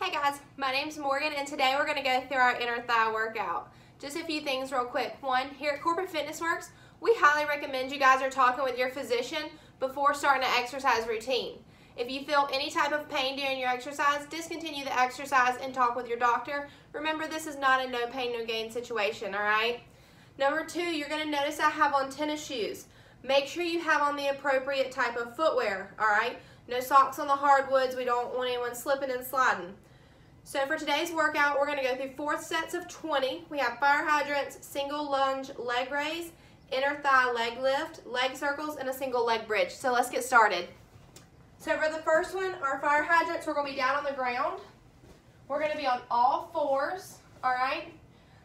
Hey guys, my name's Morgan and today we're going to go through our inner thigh workout. Just a few things real quick. One, here at Corporate Fitness Works, we highly recommend you guys are talking with your physician before starting an exercise routine. If you feel any type of pain during your exercise, discontinue the exercise and talk with your doctor. Remember, this is not a no pain, no gain situation, all right? Number two, you're going to notice I have on tennis shoes. Make sure you have on the appropriate type of footwear, all right? No socks on the hardwoods. We don't want anyone slipping and sliding. So for today's workout, we're going to go through four sets of 20. We have fire hydrants, single lunge leg raise, inner thigh leg lift, leg circles, and a single leg bridge. So let's get started. So for the first one, our fire hydrants, we're going to be down on the ground. We're going to be on all fours, all right?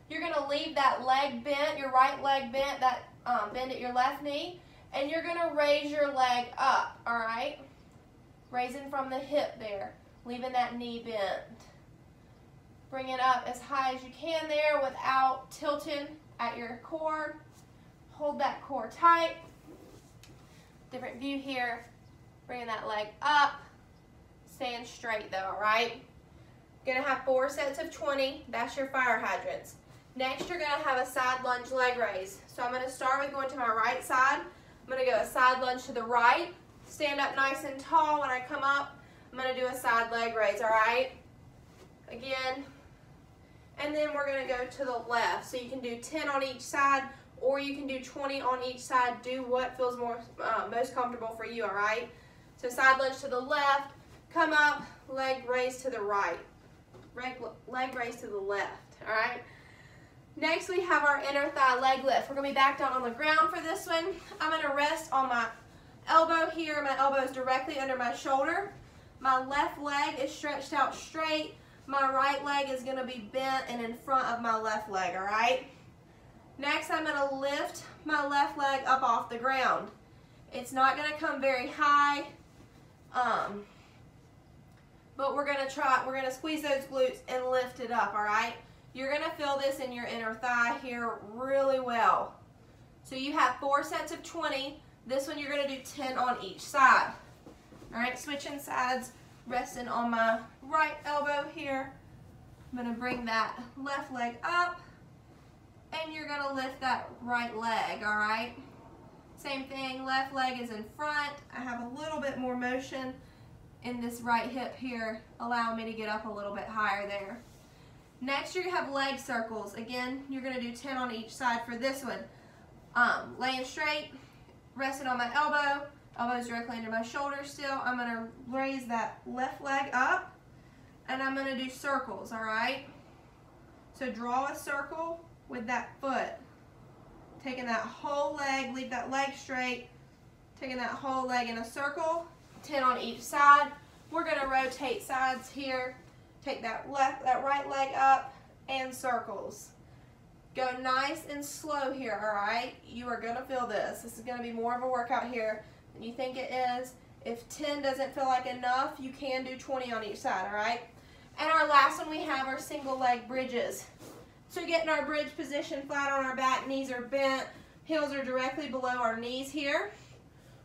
You're going to leave that leg bent, your right leg bent, that um, bend at your left knee, and you're going to raise your leg up, all right? Raising from the hip there, leaving that knee bent. Bring it up as high as you can there without tilting at your core. Hold that core tight. Different view here. Bringing that leg up. Staying straight though, all right? Gonna have four sets of 20. That's your fire hydrants. Next, you're gonna have a side lunge leg raise. So I'm gonna start with going to my right side. I'm gonna go a side lunge to the right. Stand up nice and tall when I come up. I'm gonna do a side leg raise, all right? Again. And then we're gonna go to the left. So you can do 10 on each side or you can do 20 on each side. Do what feels more uh, most comfortable for you, all right? So side lunge to the left, come up, leg raise to the right. Leg, leg raise to the left, all right? Next, we have our inner thigh leg lift. We're gonna be back down on the ground for this one. I'm gonna rest on my elbow here. My elbow is directly under my shoulder. My left leg is stretched out straight. My right leg is gonna be bent and in front of my left leg, all right? Next, I'm gonna lift my left leg up off the ground. It's not gonna come very high, um, but we're gonna try, we're gonna squeeze those glutes and lift it up, all right? You're gonna feel this in your inner thigh here really well. So you have four sets of 20. This one you're gonna do 10 on each side. All right, switching sides, resting on my right elbow here. I'm gonna bring that left leg up and you're gonna lift that right leg, all right? Same thing, left leg is in front. I have a little bit more motion in this right hip here, allowing me to get up a little bit higher there. Next, you're have leg circles. Again, you're gonna do 10 on each side for this one. Um, laying straight, resting on my elbow, elbows directly under my shoulder still. I'm gonna raise that left leg up, and I'm gonna do circles, all right? So draw a circle with that foot. Taking that whole leg, leave that leg straight, taking that whole leg in a circle, 10 on each side. We're gonna rotate sides here Take that left, that right leg up and circles. Go nice and slow here, all right? You are gonna feel this. This is gonna be more of a workout here than you think it is. If 10 doesn't feel like enough, you can do 20 on each side, all right? And our last one we have our single leg bridges. So getting our bridge position flat on our back, knees are bent, heels are directly below our knees here.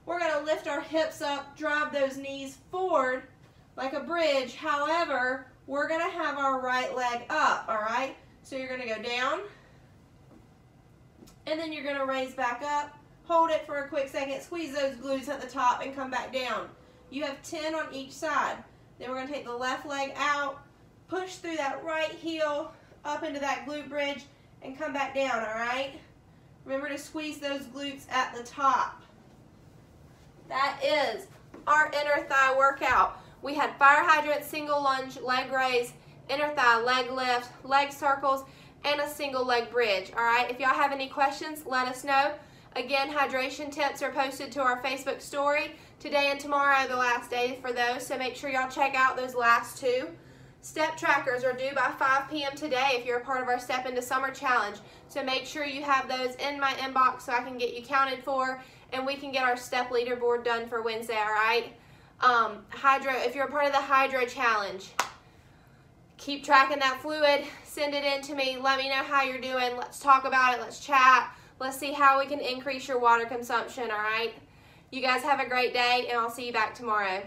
We're gonna lift our hips up, drive those knees forward like a bridge. However, we're going to have our right leg up, all right? So you're going to go down, and then you're going to raise back up, hold it for a quick second, squeeze those glutes at the top, and come back down. You have 10 on each side. Then we're going to take the left leg out, push through that right heel up into that glute bridge, and come back down, all right? Remember to squeeze those glutes at the top. That is our inner thigh workout. We had fire hydrant, single lunge, leg raise, inner thigh leg lift, leg circles, and a single leg bridge. All right, if y'all have any questions, let us know. Again, hydration tips are posted to our Facebook story. Today and tomorrow the last days for those, so make sure y'all check out those last two. Step trackers are due by 5 p.m. today if you're a part of our Step into Summer Challenge. So make sure you have those in my inbox so I can get you counted for and we can get our step leaderboard done for Wednesday, all right? Um, hydro, if you're a part of the hydro challenge, keep tracking that fluid, send it in to me, let me know how you're doing, let's talk about it, let's chat, let's see how we can increase your water consumption, all right? You guys have a great day, and I'll see you back tomorrow.